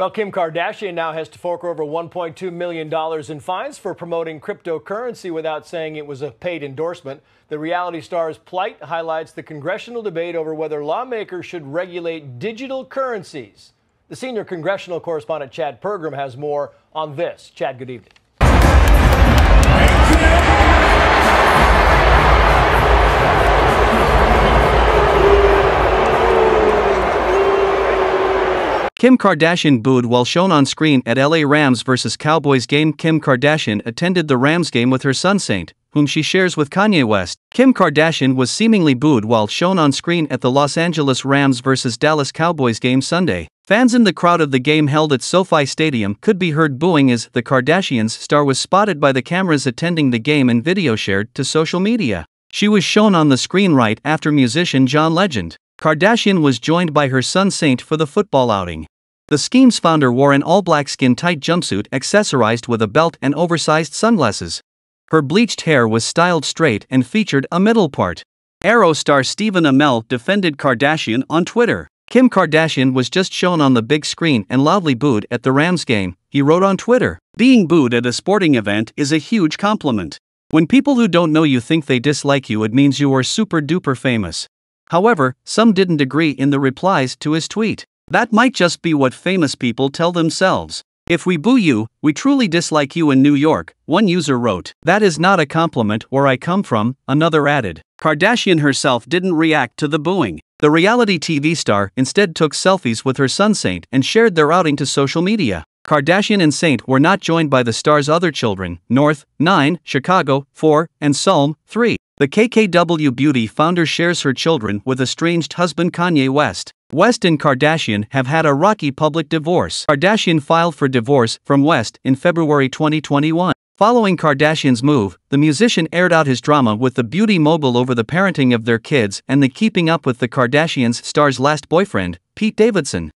Well, Kim Kardashian now has to fork over $1.2 million in fines for promoting cryptocurrency without saying it was a paid endorsement. The reality star's plight highlights the congressional debate over whether lawmakers should regulate digital currencies. The senior congressional correspondent Chad Pergram has more on this. Chad, good evening. Kim Kardashian booed while shown on screen at LA Rams vs. Cowboys game. Kim Kardashian attended the Rams game with her son Saint, whom she shares with Kanye West. Kim Kardashian was seemingly booed while shown on screen at the Los Angeles Rams vs. Dallas Cowboys game Sunday. Fans in the crowd of the game held at SoFi Stadium could be heard booing as the Kardashians star was spotted by the cameras attending the game and video shared to social media. She was shown on the screen right after musician John Legend. Kardashian was joined by her son Saint for the football outing. The Skims founder wore an all black skin tight jumpsuit accessorized with a belt and oversized sunglasses. Her bleached hair was styled straight and featured a middle part. Arrow star Stephen Amell defended Kardashian on Twitter. Kim Kardashian was just shown on the big screen and loudly booed at the Rams game, he wrote on Twitter. Being booed at a sporting event is a huge compliment. When people who don't know you think they dislike you, it means you are super duper famous. However, some didn't agree in the replies to his tweet. That might just be what famous people tell themselves. If we boo you, we truly dislike you in New York, one user wrote. That is not a compliment where I come from, another added. Kardashian herself didn't react to the booing. The reality TV star instead took selfies with her son Saint and shared their outing to social media. Kardashian and Saint were not joined by the star's other children, North, 9, Chicago, 4, and Psalm, 3. The KKW Beauty founder shares her children with estranged husband Kanye West. West and Kardashian have had a rocky public divorce. Kardashian filed for divorce from West in February 2021. Following Kardashian's move, the musician aired out his drama with the beauty mogul over the parenting of their kids and the keeping up with the Kardashians star's last boyfriend, Pete Davidson.